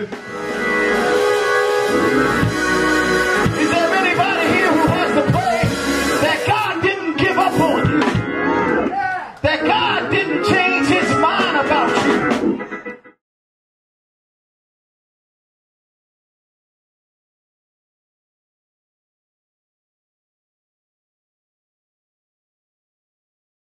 you.